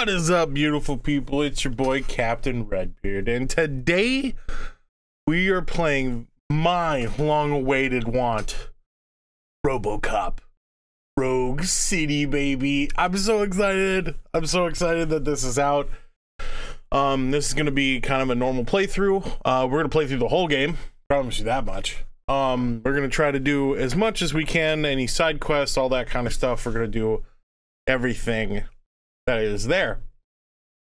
What is up, beautiful people? It's your boy Captain Redbeard, and today we are playing my long-awaited want, RoboCop, Rogue City, baby. I'm so excited. I'm so excited that this is out. Um, this is gonna be kind of a normal playthrough. Uh, we're gonna play through the whole game. Promise you that much. Um, we're gonna try to do as much as we can, any side quests, all that kind of stuff. We're gonna do everything that is there.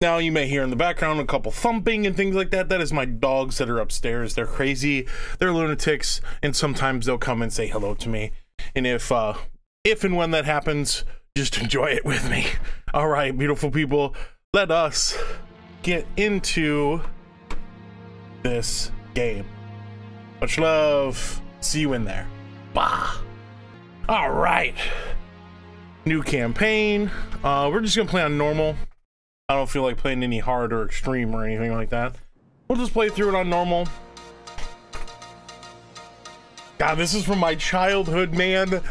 Now you may hear in the background a couple thumping and things like that. That is my dogs that are upstairs. They're crazy. They're lunatics, and sometimes they'll come and say hello to me. And if uh if and when that happens, just enjoy it with me. All right, beautiful people, let us get into this game. Much love. See you in there. Bah. All right new campaign. Uh, we're just gonna play on normal. I don't feel like playing any hard or extreme or anything like that. We'll just play through it on normal. God, this is from my childhood, man.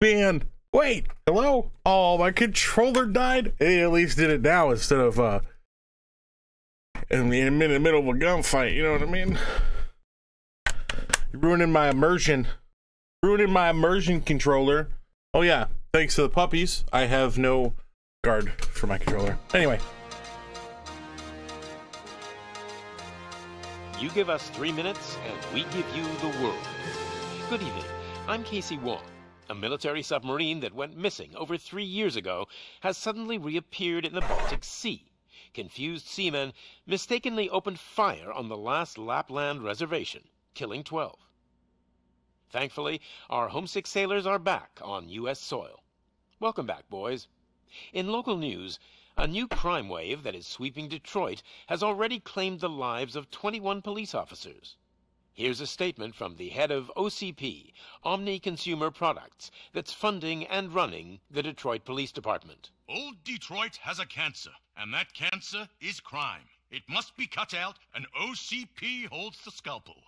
Man, wait, hello? Oh, my controller died? Hey, at least did it now instead of, uh, in the, in the middle of a gunfight, you know what I mean? You're ruining my immersion. Ruining my immersion controller. Oh yeah, thanks to the puppies, I have no guard for my controller. Anyway. You give us three minutes, and we give you the world. Good evening. I'm Casey Wong. A military submarine that went missing over three years ago has suddenly reappeared in the Baltic Sea. Confused seamen mistakenly opened fire on the last Lapland reservation, killing 12. Thankfully, our homesick sailors are back on U.S. soil. Welcome back, boys. In local news, a new crime wave that is sweeping Detroit has already claimed the lives of 21 police officers. Here's a statement from the head of OCP, Omni Consumer Products, that's funding and running the Detroit Police Department. Old Detroit has a cancer, and that cancer is crime. It must be cut out, and OCP holds the scalpel.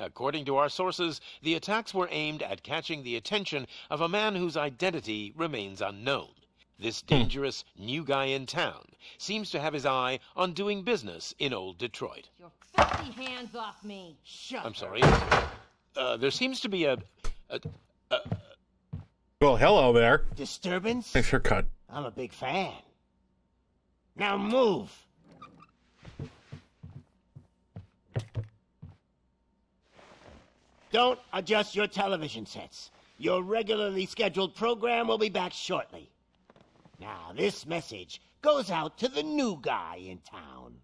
According to our sources, the attacks were aimed at catching the attention of a man whose identity remains unknown. This dangerous new guy in town seems to have his eye on doing business in old Detroit. Your filthy hands off me. Shut I'm sorry. Uh, there seems to be a, a, a Well, hello there. Disturbance? Nice haircut. I'm a big fan. Now move! Don't adjust your television sets. Your regularly scheduled program will be back shortly. Now, this message goes out to the new guy in town.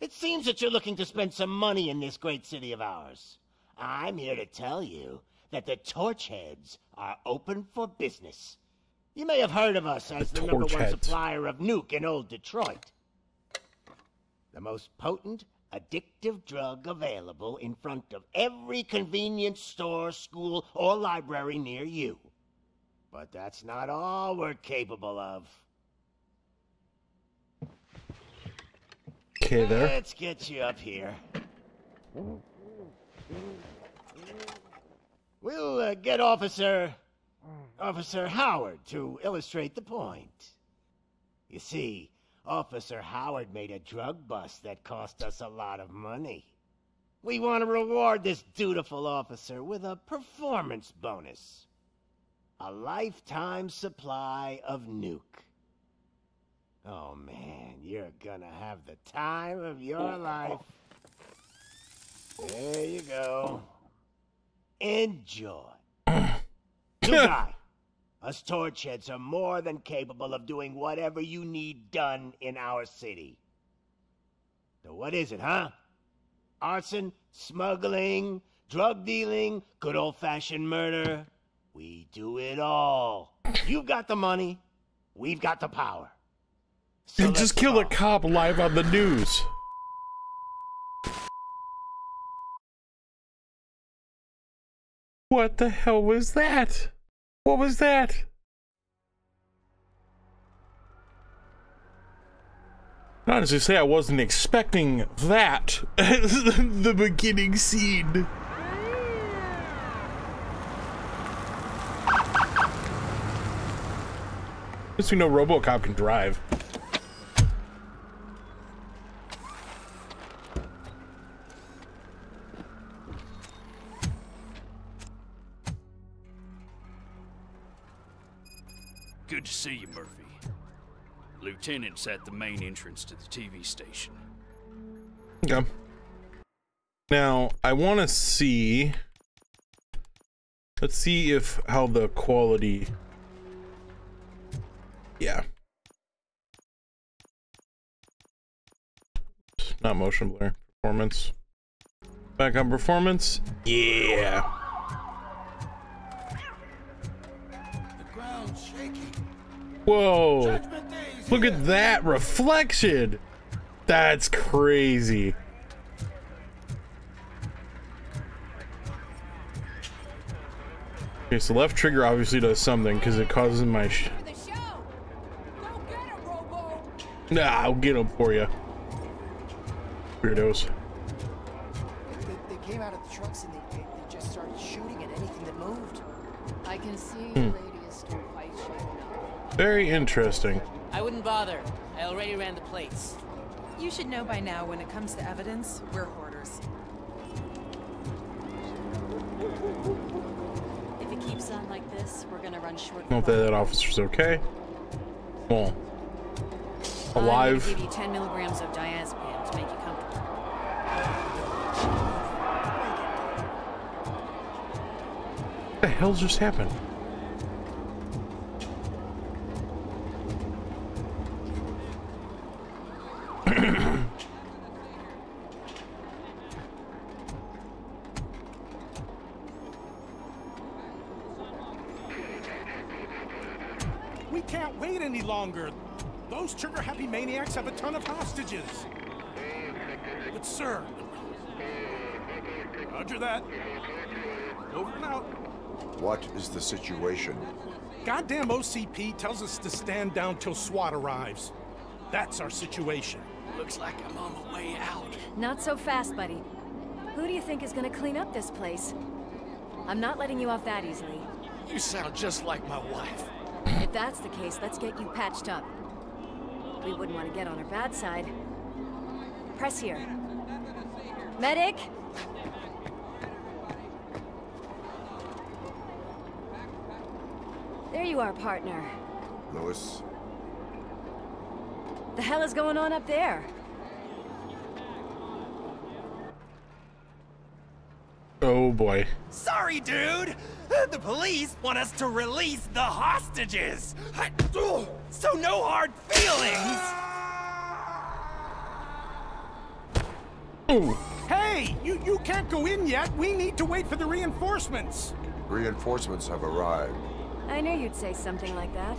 It seems that you're looking to spend some money in this great city of ours. I'm here to tell you that the Torchheads are open for business. You may have heard of us as the, The number one supplier of nuke in old Detroit. The most potent, addictive drug available in front of every convenience store, school, or library near you. But that's not all we're capable of. Okay, there. Let's get you up here. We'll uh, get Officer. Officer Howard to illustrate the point. You see, Officer Howard made a drug bust that cost us a lot of money. We want to reward this dutiful officer with a performance bonus a lifetime supply of nuke. Oh man, you're gonna have the time of your oh. life. There you go. Enjoy. Guy, us torchheads are more than capable of doing whatever you need done in our city. So what is it, huh? Arson, smuggling, drug dealing, good old-fashioned murder. We do it all. You've got the money, we've got the power. So They just let's a cop live on the news. What the hell was that? What was that? Honestly, say I wasn't expecting that. as the beginning scene. At least we know RoboCop can drive. Lieutenant's at the main entrance to the TV station. Okay. Now, I want to see. Let's see if how the quality. Yeah. Not motion blur. Performance. Back on performance. Yeah. Whoa. Look at that reflection. That's crazy. Okay, so left trigger obviously does something because it causes my sh the show. Go get it, Robo. Nah, I'll get them for you. Weirdos. They, they came out of the trucks and they, they, they just started shooting at anything that moved. I can see hmm. the lady is still quite shaken up. Very interesting. I wouldn't bother. I already ran the plates. You should know by now when it comes to evidence, we're hoarders. If it keeps on like this, we're gonna run short. Hope that that officer's okay. Well, I'm alive. gonna give you 10 milligrams of diazepam to make you comfortable. What the hell just happened? Trigger-happy have a ton of hostages. But sir... Roger that. Over and out. What is the situation? Goddamn OCP tells us to stand down till SWAT arrives. That's our situation. Looks like I'm on my way out. Not so fast, buddy. Who do you think is gonna clean up this place? I'm not letting you off that easily. You sound just like my wife. If that's the case, let's get you patched up. We wouldn't want to get on her bad side. Press here. Medic! There you are, partner. Lewis? The hell is going on up there? Oh boy. Sorry, dude. The police want us to release the hostages. So no hard feelings. Ooh. Hey, you, you can't go in yet. We need to wait for the reinforcements. Reinforcements have arrived. I knew you'd say something like that.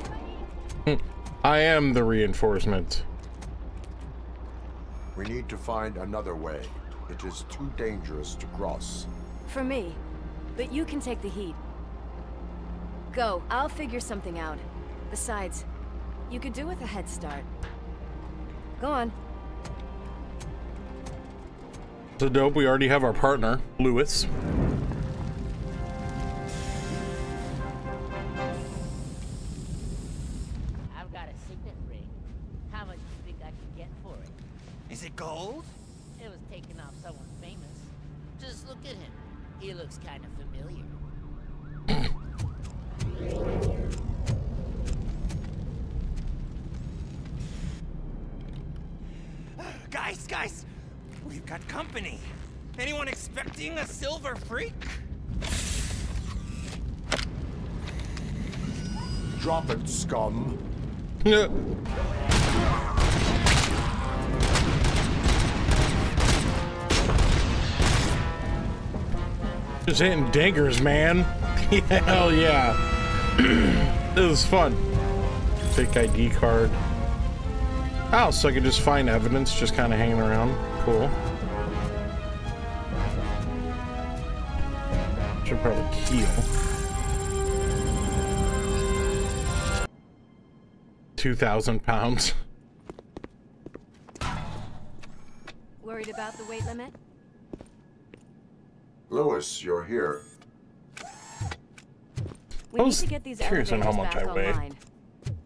Hmm. I am the reinforcement. We need to find another way. It is too dangerous to cross. For me. But you can take the heat. Go. I'll figure something out. Besides, you could do with a head start. Go on. So dope. We already have our partner, Lewis. Hitting dinkers, man. Hell yeah. this was fun. Fake ID card. Oh, so I could just find evidence just kind of hanging around. Cool. Should probably heal. Two thousand pounds. Worried about the weight limit? Lewis, you're here. We I need to get these curious on elevators how much back I weigh. online.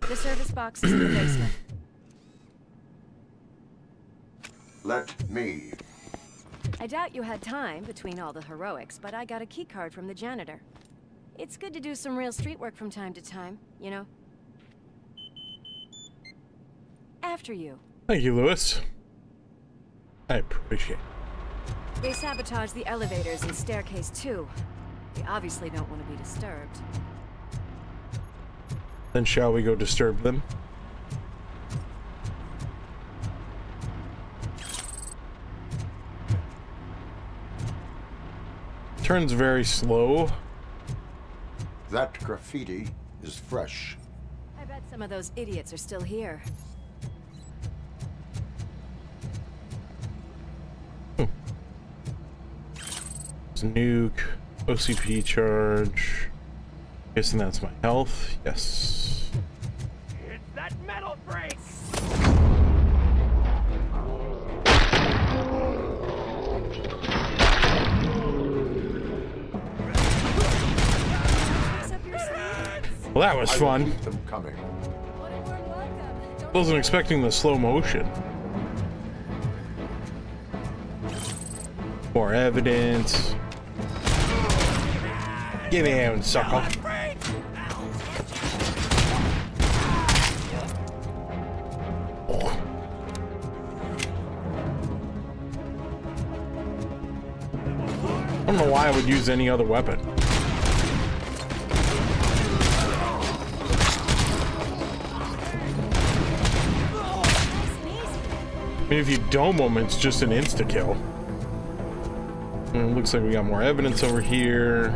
The service box is in the basement. Let me. I doubt you had time between all the heroics, but I got a key card from the janitor. It's good to do some real street work from time to time, you know? after you. Thank you, Lewis. I appreciate it. They sabotage the elevators and staircase too. They obviously don't want to be disturbed. Then shall we go disturb them? Turns very slow. That graffiti is fresh. I bet some of those idiots are still here. Nuke, OCP charge. Guessing that's my health. Yes. It's that metal break! Well, that was fun. keep. Wasn't expecting the slow motion. More evidence. Get down, sucker. I don't know why I would use any other weapon. I mean, if you dome them, it's just an insta kill. Mm, looks like we got more evidence over here.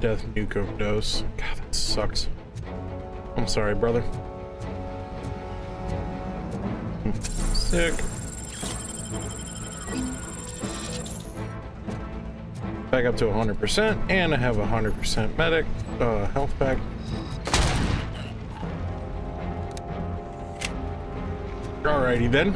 Death nuke overdose. God, that sucks. I'm sorry, brother. Sick. Back up to 100%, and I have 100% medic uh, health pack. Alrighty then.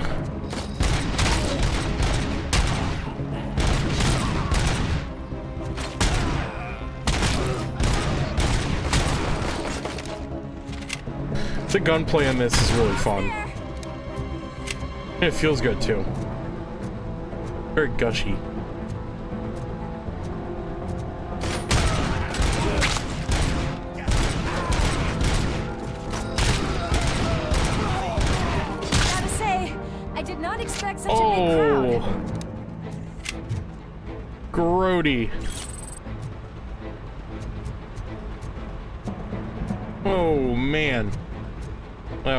The gunplay in this is really fun. It feels good too. Very gushy.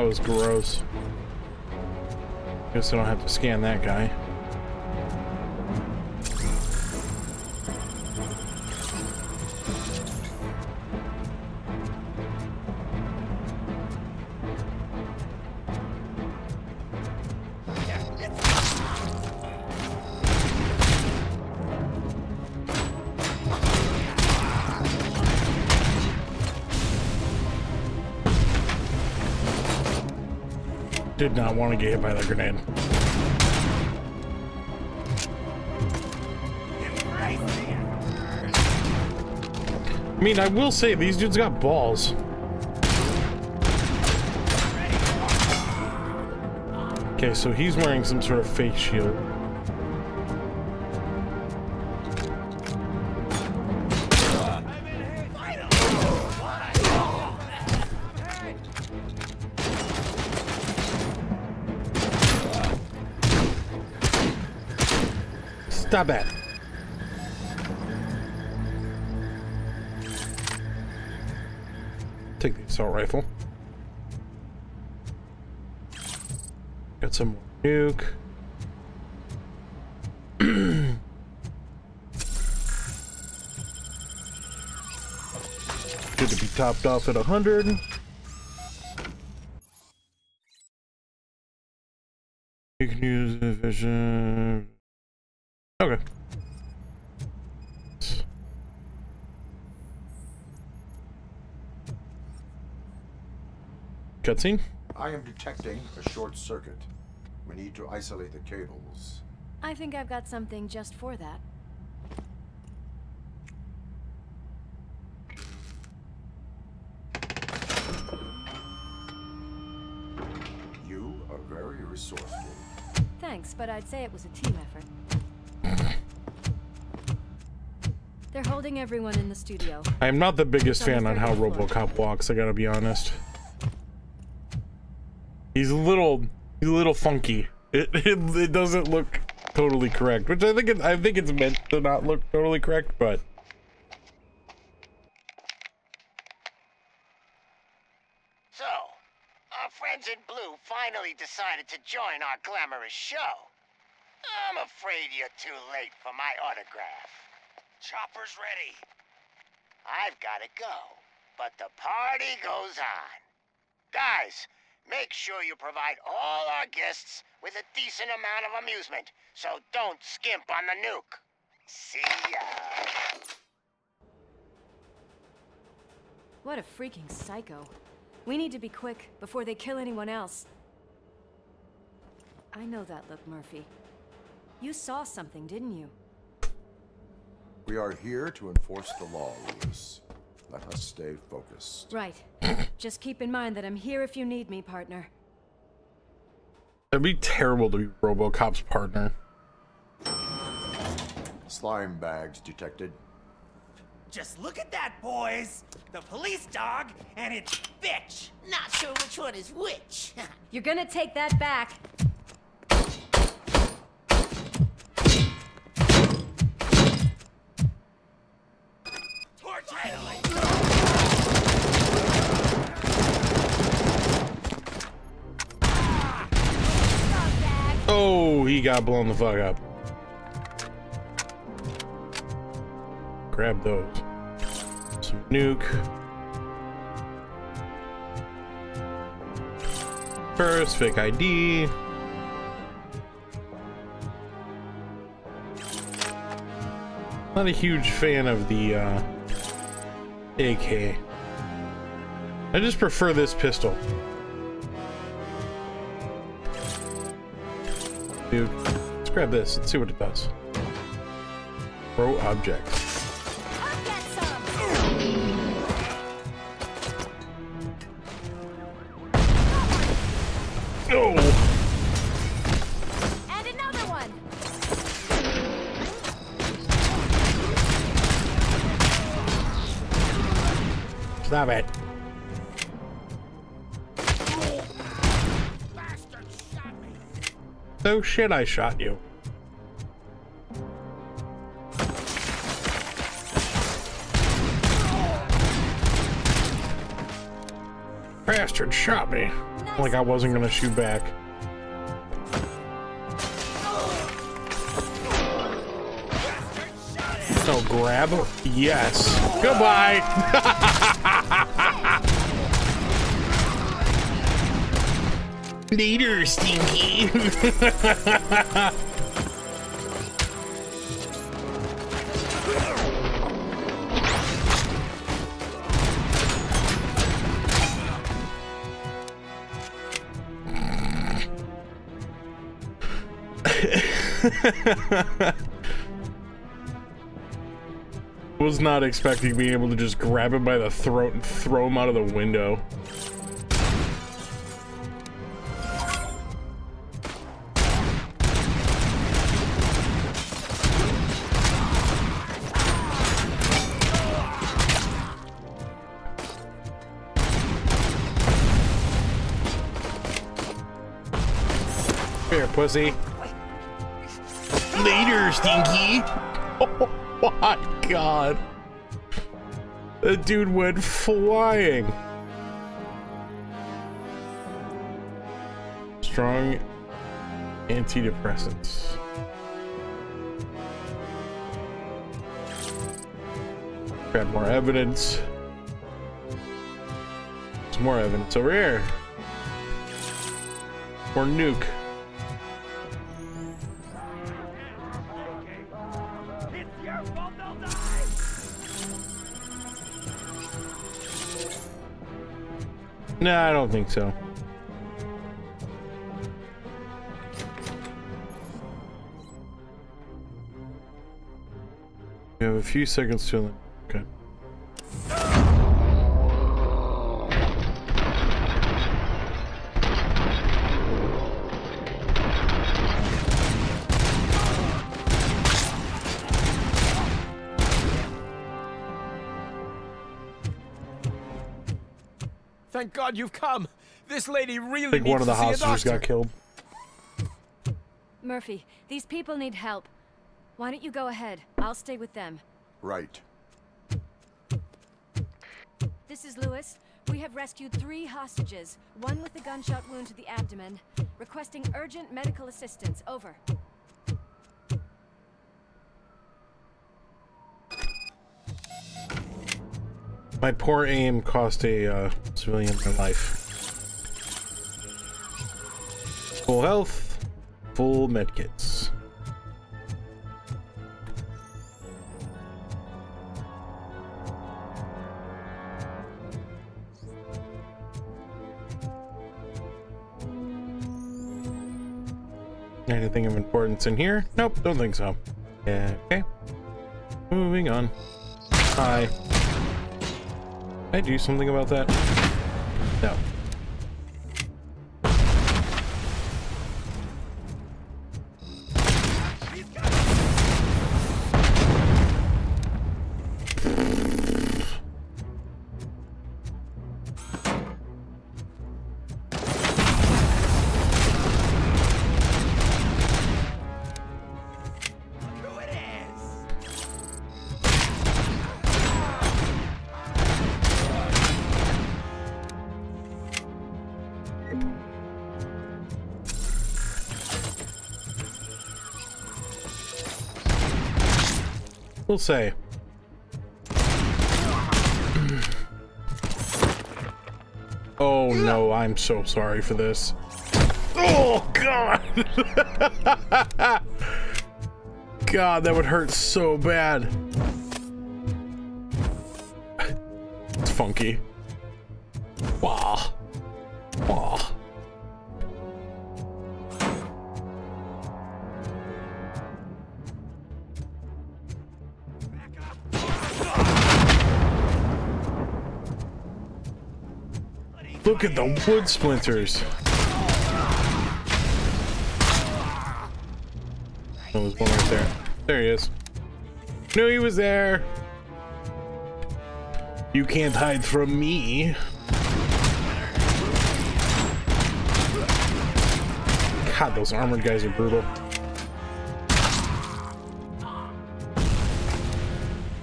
Was gross. Guess I don't have to scan that guy. Want to get hit by that grenade. I mean, I will say, these dudes got balls. Okay, so he's wearing some sort of fake shield. Stop it. Take the assault rifle. Got some more nuke. Good to be topped off at 100. You can use. cutscene? I am detecting a short circuit. We need to isolate the cables. I think I've got something just for that. You are very resourceful. Thanks, but I'd say it was a team effort. They're holding everyone in the studio. I am not the biggest fan on how RoboCop walks, I gotta be honest. He's a little, he's a little funky. It it, it doesn't look totally correct, which I think it, I think it's meant to not look totally correct, but So, our friends in blue finally decided to join our glamorous show. I'm afraid you're too late for my autograph. Chopper's ready. I've got to go, but the party goes on. Guys, make sure you provide all our guests with a decent amount of amusement, so don't skimp on the nuke. See ya. What a freaking psycho. We need to be quick before they kill anyone else. I know that look, Murphy. You saw something, didn't you? We are here to enforce the law, Lewis. Let us stay focused. Right. Just keep in mind that I'm here if you need me, partner. it'd be terrible to be RoboCop's partner. Slime bags detected. Just look at that, boys! The police dog and its bitch! Not sure which one is which. You're gonna take that back. He got blown the fuck up. Grab those. Some nuke. First, fake ID. Not a huge fan of the uh, AK. I just prefer this pistol. Dude, let's grab this. Let's see what it does. Throw object. Oh! And another one! Stop it. Shit, I shot you. Bastard shot me. Like I wasn't gonna shoot back. So grab? Yes. Goodbye. Later, Stinky. Was not expecting being able to just grab him by the throat and throw him out of the window. Pussy. Later, Stinky. Oh my god. The dude went flying. Strong antidepressants. Grab more evidence. Some more evidence over here. More nuke. No, I don't think so. We have a few seconds to. Thank God you've come. This lady I really think needs one of the to see hostages got killed. Murphy, these people need help. Why don't you go ahead? I'll stay with them. Right. This is Lewis. We have rescued three hostages, one with a gunshot wound to the abdomen, requesting urgent medical assistance. Over. My poor aim cost a uh, civilian their life. Full health, full medkits. Anything of importance in here? Nope, don't think so. Okay. Moving on. Hi. I do something about that? No. We'll say. Oh no, I'm so sorry for this. Oh god! god, that would hurt so bad. It's funky. Look at the wood splinters. Oh, there's one right there. There he is. Knew he was there. You can't hide from me. God, those armored guys are brutal.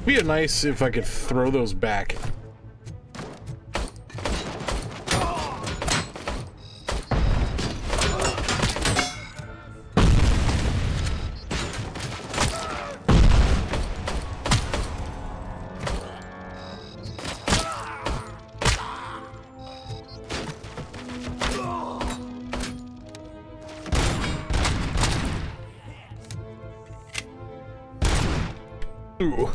Be nice if I could throw those back. Ooh.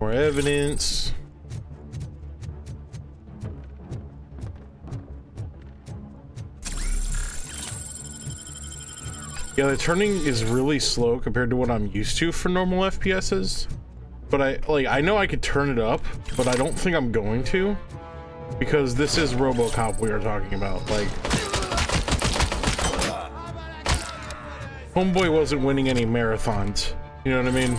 More evidence. Yeah, the turning is really slow compared to what I'm used to for normal FPSs. But I like I know I could turn it up, but I don't think I'm going to. Because this is RoboCop we are talking about. Like Homeboy wasn't winning any marathons. You know what I mean?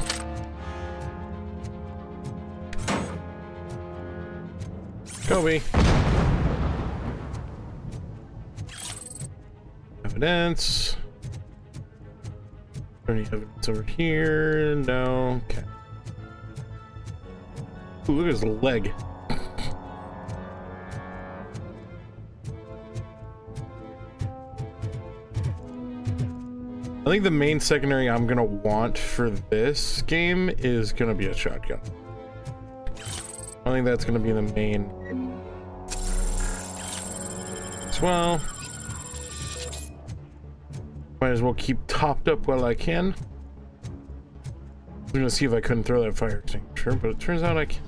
Kobe. Evidence. Any evidence over here? No. Okay. Ooh, look at his leg. Think the main secondary I'm gonna want for this game is gonna be a shotgun. I think that's gonna be the main as well. Might as well keep topped up while I can. I'm gonna see if I couldn't throw that fire extinguisher, but it turns out I can.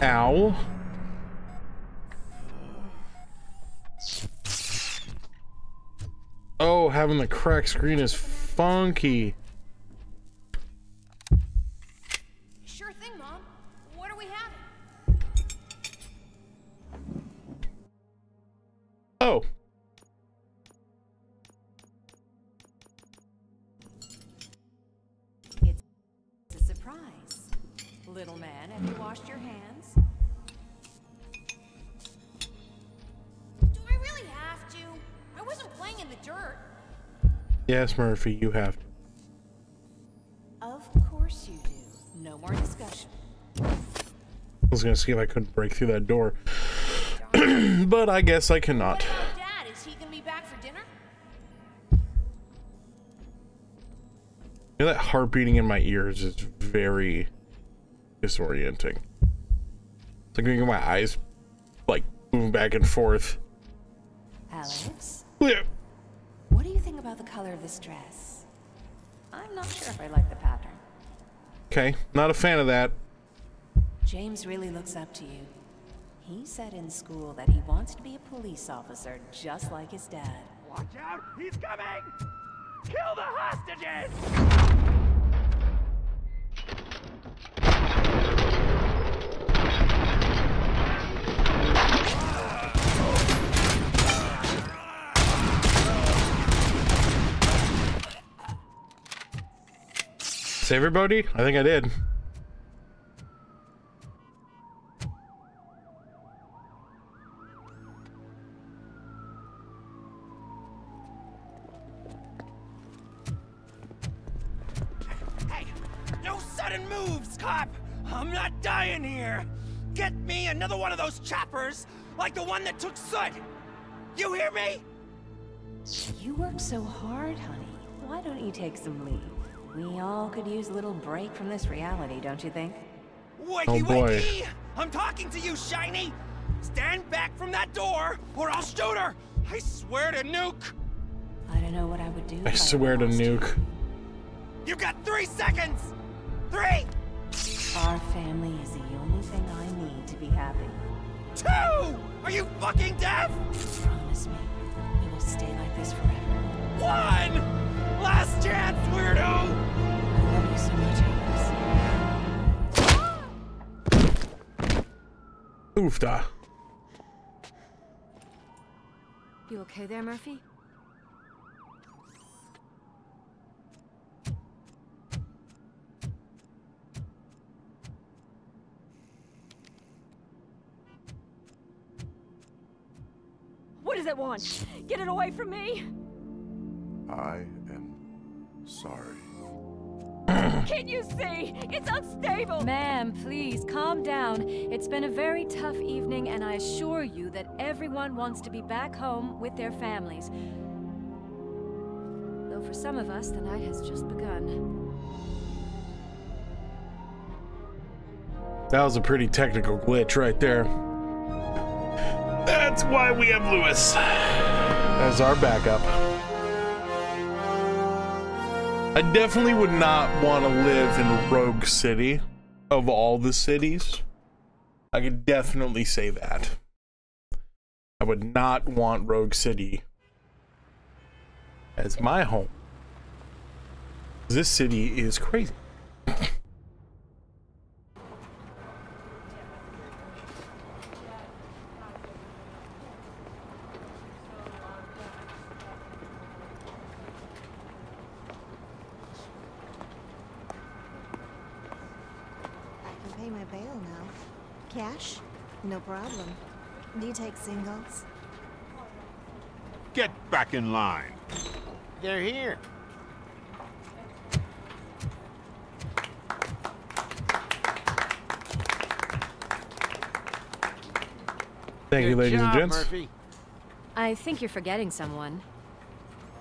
Ow. Oh, having the cracked screen is funky. Yes, Murphy, you have to. Of course you do. No more discussion. I was gonna see if I couldn't break through that door. but I guess I cannot. Dad, is he gonna be back for dinner? You know that heart beating in my ears is very disorienting. It's like making my eyes like move back and forth. Alex? Color of this dress? I'm not sure if I like the pattern. Okay, not a fan of that. James really looks up to you. He said in school that he wants to be a police officer just like his dad. Watch out! He's coming! Kill the hostages! Save everybody? I think I did. Hey, no sudden moves, cop! I'm not dying here! Get me another one of those choppers, like the one that took Soot! You hear me? You work so hard, honey. Why don't you take some leave? We all could use a little break from this reality, don't you think? Wakey, Oh, boy. wakey! I'm talking to you, Shiny! Stand back from that door, or I'll shoot her! I swear to nuke! I don't know what I would do. I if swear to nuke. You've got three seconds! Three! Our family is the only thing I need to be happy. Two! Are you fucking deaf? Promise me, we will stay like this forever. One! Last chance, weirdo! I love you so much, Alex. Oofda. You okay there, Murphy? What does it want? Get it away from me! I am sorry. Can't you see? It's unstable! Ma'am, please calm down. It's been a very tough evening, and I assure you that everyone wants to be back home with their families. Though for some of us, the night has just begun. That was a pretty technical glitch right there. That's why we have Lewis as our backup. I definitely would not want to live in Rogue City of all the cities. I could definitely say that. I would not want Rogue City as my home. This city is crazy. I can pay my bail now. Cash? No problem. Do you take singles? Get back in line. They're here. Thank you, ladies job, and gents. Murphy. I think you're forgetting someone.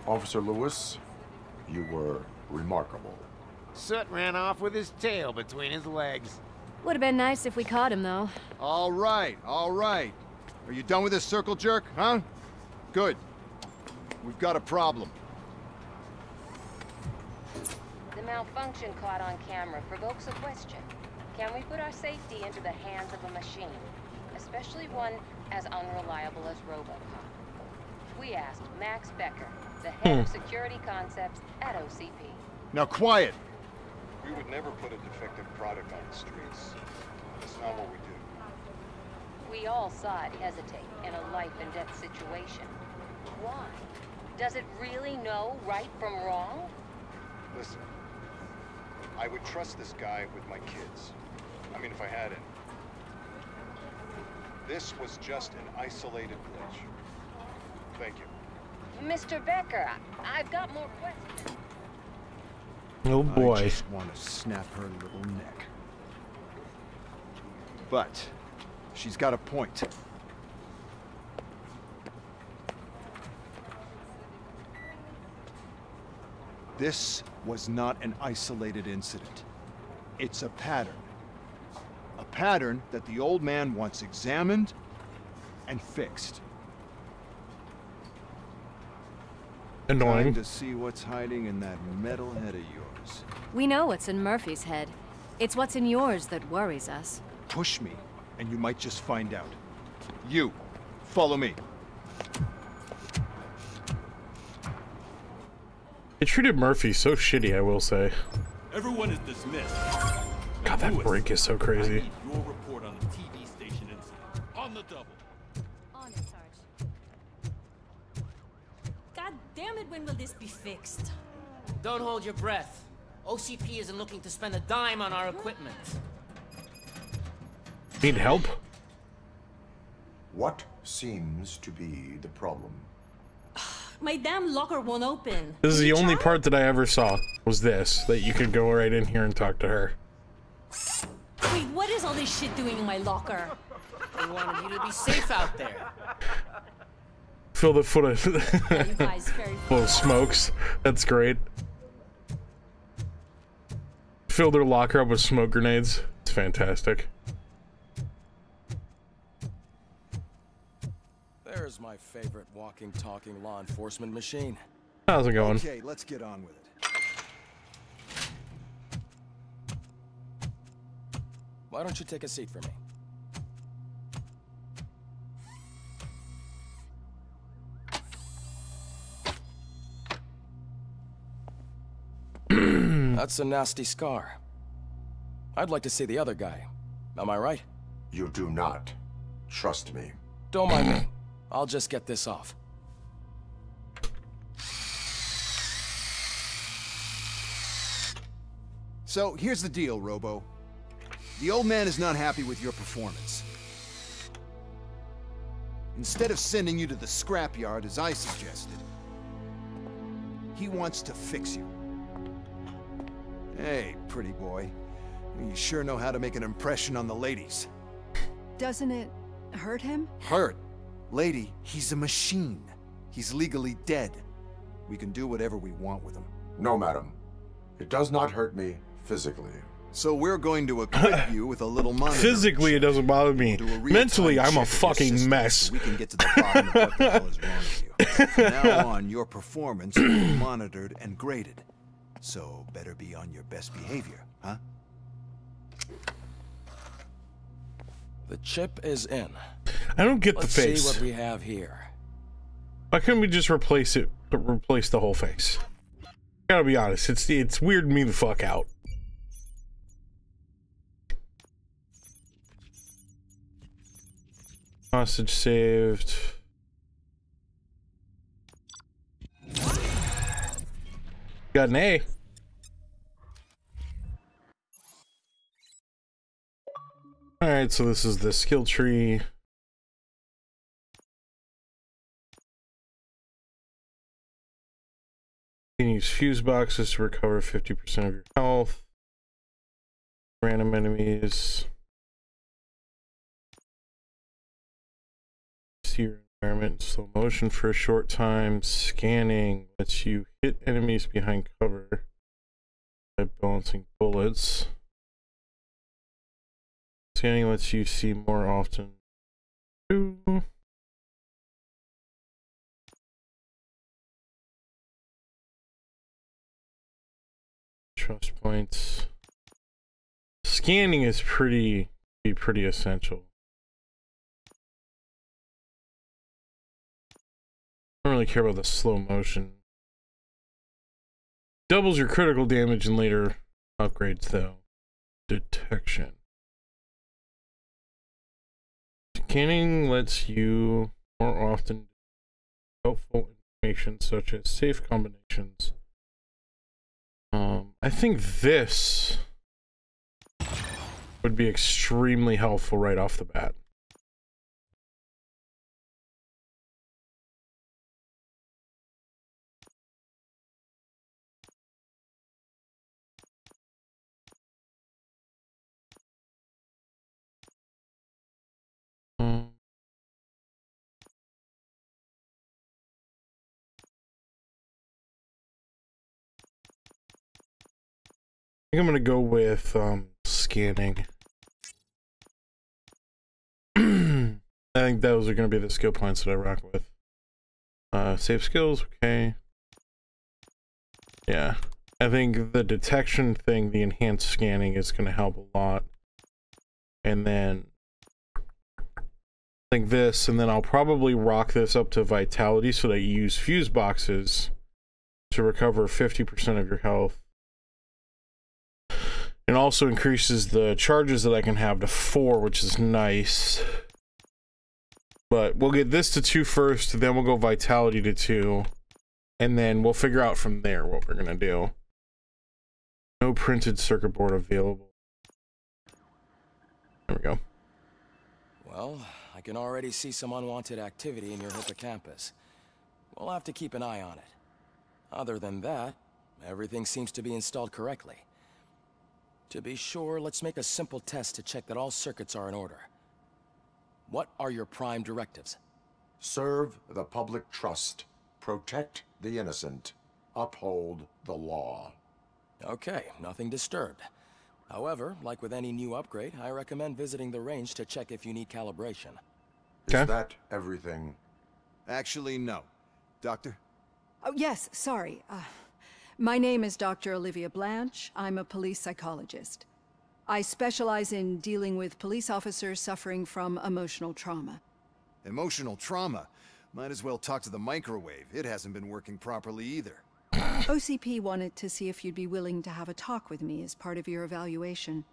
Officer Lewis, you were remarkable. Soot ran off with his tail between his legs. Would have been nice if we caught him, though. All right, all right. Are you done with this circle jerk, huh? Good. We've got a problem. The malfunction caught on camera provokes a question. Can we put our safety into the hands of a machine? Especially one as unreliable as Robocop. We asked Max Becker, the head of hmm. security concepts at OCP. Now quiet. We would never put a defective product on the streets. That's not what we do. We all saw it hesitate in a life and death situation. Why? Does it really know right from wrong? Listen, I would trust this guy with my kids. I mean, if I had it. This was just an isolated glitch. Thank you. Mr. Becker, I- I've got more questions. Oh boy. I just want to snap her little neck. But she's got a point. This was not an isolated incident. It's a pattern. A pattern that the old man wants examined and fixed. Annoying. Time to see what's hiding in that metal head of yours. We know what's in Murphy's head. It's what's in yours that worries us. Push me, and you might just find out. You, follow me. They treated Murphy so shitty, I will say. Everyone is dismissed. God, that break is so crazy. Your report on the TV station incident. On the double. On it, Sarge. God damn it, when will this be fixed? Don't hold your breath. OCP isn't looking to spend a dime on our equipment. Need help? What seems to be the problem? My damn locker won't open. This is the only part that I ever saw was this, that you could go right in here and talk to her. Wait, what is all this shit doing in my locker? We wanted you to be safe out there. Fill the foot of, guys very full of smokes. That's great. Fill their locker up with smoke grenades. It's fantastic. There's my favorite walking, talking law enforcement machine. How's it going? Okay, let's get on with it. Why don't you take a seat for me? That's a nasty scar. I'd like to see the other guy. Am I right? You do not. Trust me. Don't mind me. I'll just get this off. So here's the deal, Robo. The old man is not happy with your performance. Instead of sending you to the scrapyard as I suggested, he wants to fix you. Hey, pretty boy. You sure know how to make an impression on the ladies. Doesn't it hurt him? Hurt? Lady, he's a machine. He's legally dead. We can do whatever we want with him. No, madam. It does not hurt me physically. So we're going to equip you with a little money. Physically, it doesn't bother me. Mentally, I'm a check of your fucking mess. We can get to the bottom of what the hell is wrong with you. From now on, your performance will be monitored and graded. So better be on your best behavior, huh? The chip is in. I don't get Let's the face. see what we have here. Why couldn't we just replace it, replace the whole face? Gotta be honest, it's it's weirded me the fuck out. Hostage saved. Got an A. Alright, so this is the skill tree. You can use fuse boxes to recover 50% of your health. Random enemies. See your environment in slow motion for a short time. Scanning lets you hit enemies behind cover by balancing bullets. Scanning lets you see more often. Trust points. Scanning is pretty be pretty essential. I don't really care about the slow motion. Doubles your critical damage in later upgrades though. Detection. Scanning lets you more often helpful information such as safe combinations. Um, I think this would be extremely helpful right off the bat. Think I'm gonna go with um, scanning. I think those are gonna be the skill points that I rock with. Uh, save skills, okay. Yeah, I think the detection thing, the enhanced scanning, is gonna help a lot. And then I think this, and then I'll probably rock this up to vitality so that you use fuse boxes to recover 50% of your health. It also increases the charges that I can have to four, which is nice. But we'll get this to two first, then we'll go vitality to two. And then we'll figure out from there what we're to do. No printed circuit board available. There we go. Well, I can already see some unwanted activity in your hippocampus. We'll have to keep an eye on it. Other than that, everything seems to be installed correctly. To be sure, let's make a simple test to check that all circuits are in order. What are your prime directives? Serve the public trust. Protect the innocent. Uphold the law. Okay, nothing disturbed. However, like with any new upgrade, I recommend visiting the range to check if you need calibration. Is that everything? Actually, no. Doctor? Oh, yes, sorry. Uh, my name is Dr. Olivia Blanche. I'm a police psychologist. I specialize in dealing with police officers suffering from emotional trauma. Emotional trauma? Might as well talk to the microwave. It hasn't been working properly either. OCP wanted to see if you'd be willing to have a talk with me as part of your evaluation.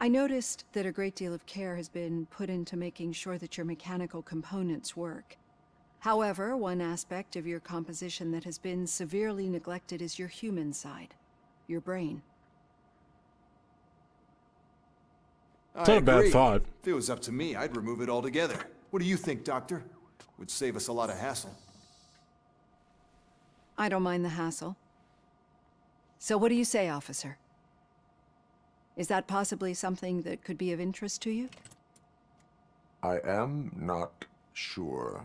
I noticed that a great deal of care has been put into making sure that your mechanical components work. However, one aspect of your composition that has been severely neglected is your human side, your brain. It's not a bad thought. If it was up to me, I'd remove it altogether. What do you think, Doctor? Would save us a lot of hassle. I don't mind the hassle. So what do you say, officer? Is that possibly something that could be of interest to you? I am not sure.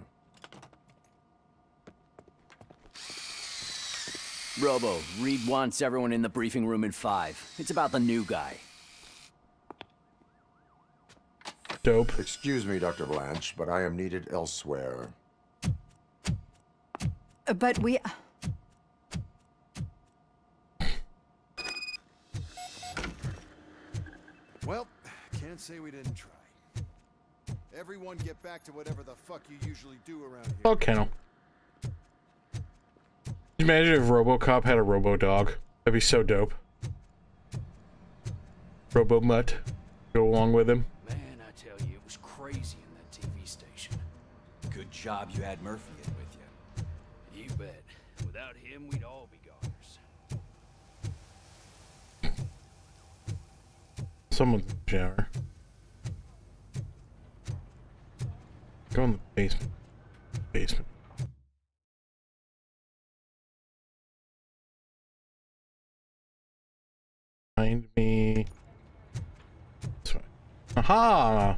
Robo, Reed wants everyone in the briefing room in five. It's about the new guy. Dope. Excuse me, Dr. Blanche, but I am needed elsewhere. Uh, but we... Well, can't say we didn't try. Everyone get back to whatever the fuck you usually do around here. Oh, kennel. Can you imagine if RoboCop had a Robo Dog? That'd be so dope. RoboMutt. Go along with him. Man, I tell you, it was crazy in that TV station. Good job you had Murphy in with you. You bet. Without him, we'd all be goners. Someone's in the shower. Go in the basement. Basement. Find me. This way. Aha!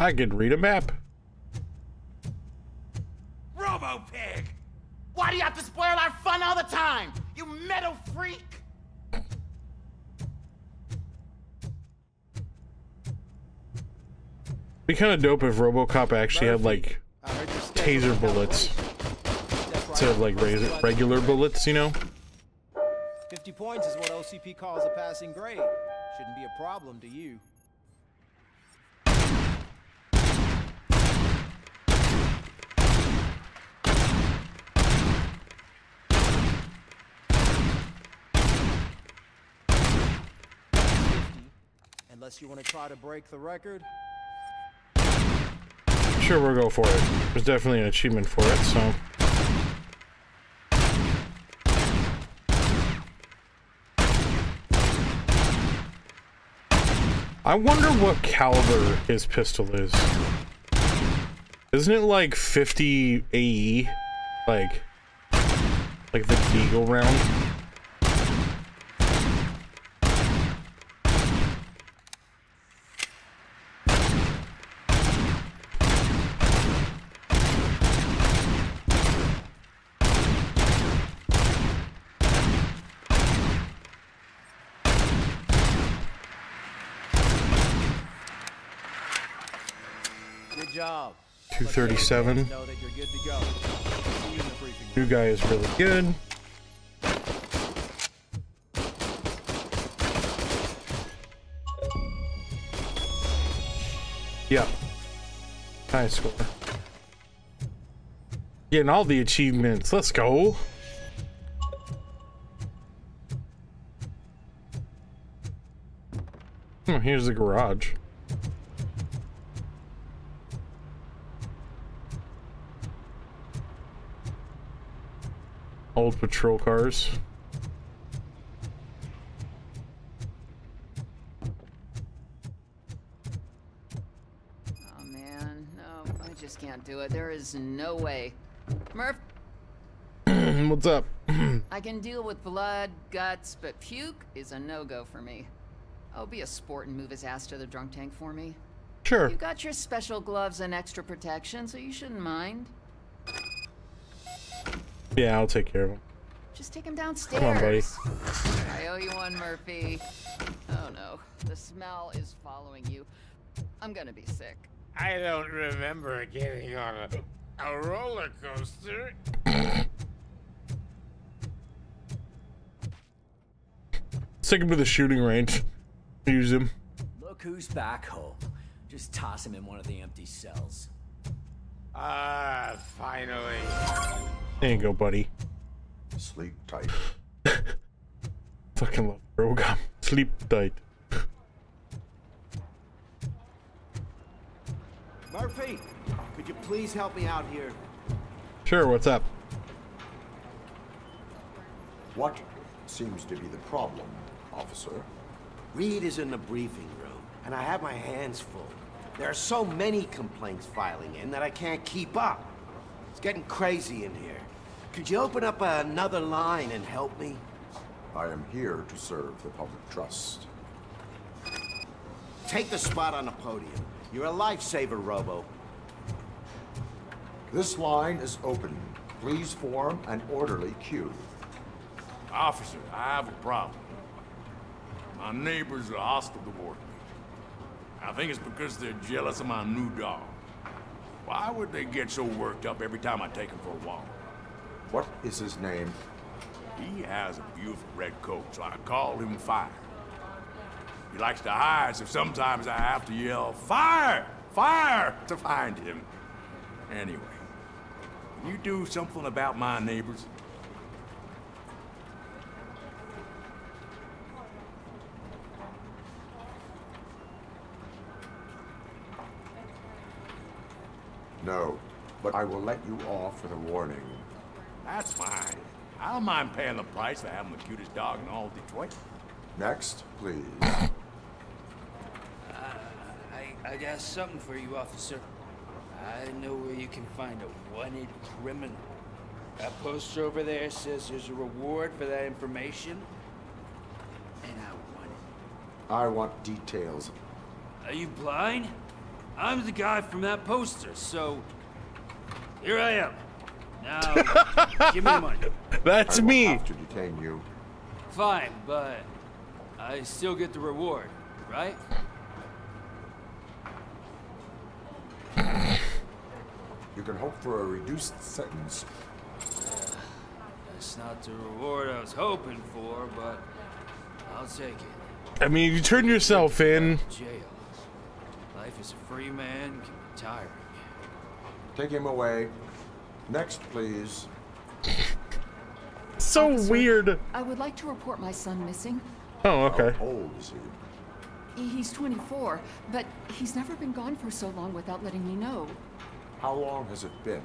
I could read a map. Robo Pig! Why do you have to spoil our fun all the time? You metal freak! Be kind of dope if RoboCop actually had like taser bullets instead of like regular bullets, you know? 50 points is what OCP calls a passing grade. Shouldn't be a problem to you. Unless you want to try to break the record. Sure, we'll go for it. There's definitely an achievement for it, so. I wonder what caliber his pistol is. Isn't it like 50 AE? Like, like the Deagle round? 37. New guy is really good. Yeah. High score. Getting all the achievements. Let's go. Hmm, here's the garage. Old patrol cars. Oh man, no, I just can't do it. There is no way. Murph, What's up? I can deal with blood, guts, but puke is a no-go for me. Oh, be a sport and move his ass to the drunk tank for me. Sure. You got your special gloves and extra protection, so you shouldn't mind. Yeah, I'll take care of him. Just take him downstairs. Come on, buddy. I owe you one, Murphy. Oh no, the smell is following you. I'm gonna be sick. I don't remember getting on a, a roller coaster. Let's take him to the shooting range. Use him. Look who's back home. Just toss him in one of the empty cells. Ah, finally. There you go, buddy. Sleep tight. Fucking love Rogam. Sleep tight. Murphy, could you please help me out here? Sure, what's up? What seems to be the problem, officer? Reed is in the briefing room, and I have my hands full. There are so many complaints filing in that I can't keep up. It's getting crazy in here. Could you open up another line and help me? I am here to serve the public trust. Take the spot on the podium. You're a lifesaver, Robo. This line is open. Please form an orderly queue. Officer, I have a problem. My neighbors are hostile toward me. I think it's because they're jealous of my new dog. Why would they get so worked up every time I take him for a walk? What is his name? He has a beautiful red coat, so I call him Fire. He likes to hide, so sometimes I have to yell, Fire! Fire! to find him. Anyway, can you do something about my neighbors? No, but I will let you off with a warning. That's fine. I don't mind paying the price for having the cutest dog in all of Detroit. Next, please. Uh, I, I got something for you, officer. I know where you can find a wanted criminal. That poster over there says there's a reward for that information. And I want it. I want details. Are you blind? I'm the guy from that poster, so here I am. Now, give me money. That's I will me. have to detain you. Fine, but I still get the reward, right? You can hope for a reduced sentence. Uh, that's not the reward I was hoping for, but I'll take it. I mean, you turn yourself in. Jail. Life as a free man can be tiring. Take him away. Next, please. So Officer, weird. I would like to report my son missing. Oh, okay. How old is he? He's 24, but he's never been gone for so long without letting me know. How long has it been?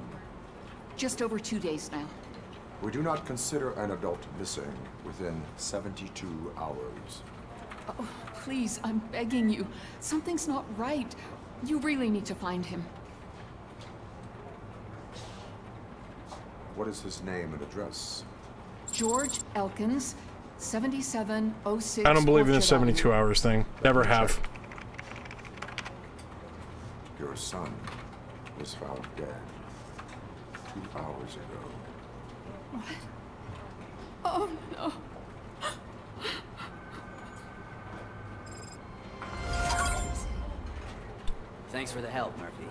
Just over two days now. We do not consider an adult missing within 72 hours. Oh, please, I'm begging you. Something's not right. You really need to find him. What is his name and address? George Elkins, 7706. I don't believe in the 72 hours thing. Never have. Your son was found dead two hours ago. What? Oh no. Thanks for the help, Murphy.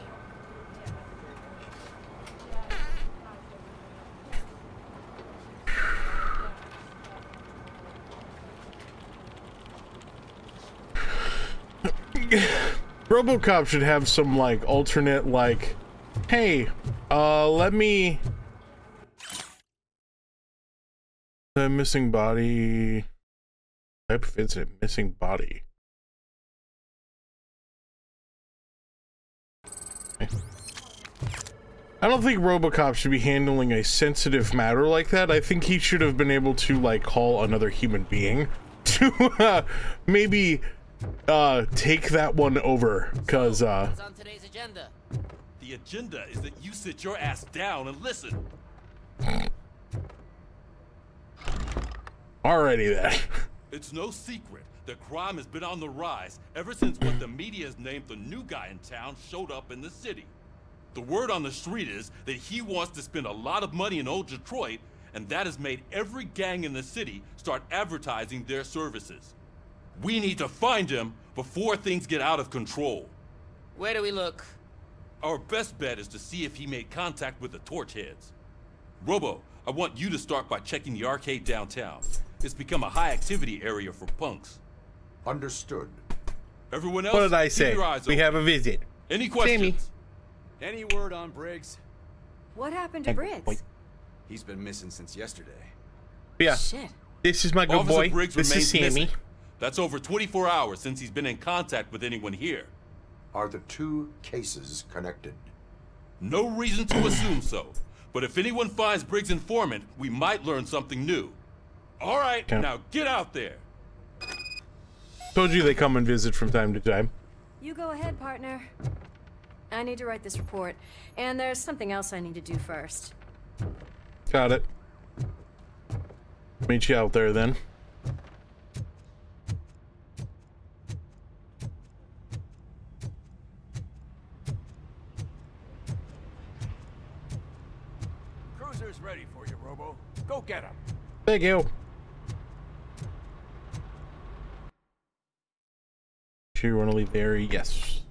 RoboCop should have some like alternate like, hey, uh, let me. The missing body. Type of incident, missing body. I don't think RoboCop should be handling a sensitive matter like that. I think he should have been able to like call another human being to uh, maybe uh take that one over because uh What's on today's agenda? The agenda is that you sit your ass down and listen. already then It's no secret that crime has been on the rise ever since what the media has named the new guy in town showed up in the city. The word on the street is that he wants to spend a lot of money in old Detroit, and that has made every gang in the city start advertising their services. We need to find him before things get out of control. Where do we look? Our best bet is to see if he made contact with the Torchheads. Robo, I want you to start by checking the arcade downtown. It's become a high activity area for punks. Understood. Everyone else, what did I keep say your eyes we open. have a visit Any questions? Jamie. Any word on Briggs? What happened to Hey, Briggs? wait. He's been missing since yesterday. yeah Shit. this is my good Officer boy Briggs this is remains sammy missing. That's over 24 hours since he's been in contact with anyone here. Are the two cases connected? No reason to assume so. But if anyone finds Briggs' informant, we might learn something new. All right, Okay. now get out there. told you they come and visit from time to time You go ahead, partner. I need to write this report, and there's something else I need to do first. got it meet you out there then Cruiser's ready for you, Robo. Go get him. thank you sure you want to leave the area yes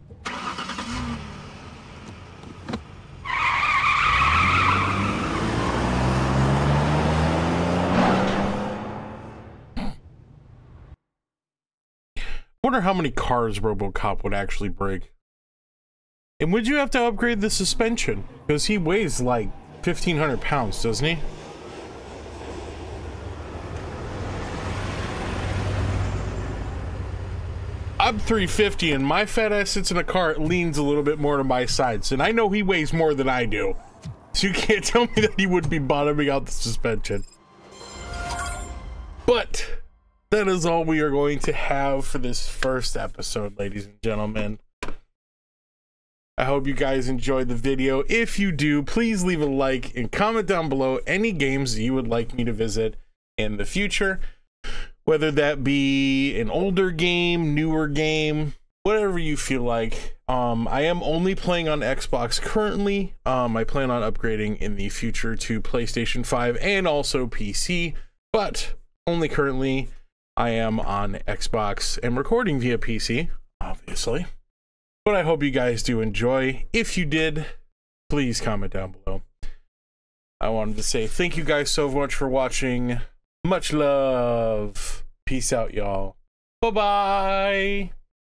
wonder how many cars RoboCop would actually break. And would you have to upgrade the suspension? Because he weighs like 1,500 pounds, doesn't he? I'm 350 and my fat ass sits in a car, it leans a little bit more to my sides. And I know he weighs more than I do. So you can't tell me that he wouldn't be bottoming out the suspension. But that is all we are going to have for this first episode, ladies and gentlemen. I hope you guys enjoyed the video. If you do, please leave a like and comment down below any games you would like me to visit in the future. Whether that be an older game, newer game, whatever you feel like. Um, I am only playing on Xbox currently. Um, I plan on upgrading in the future to PlayStation 5 and also PC, but only currently I am on Xbox and recording via PC, obviously. But I hope you guys do enjoy. If you did, please comment down below. I wanted to say thank you guys so much for watching. Much love. Peace out, y'all. Bye bye.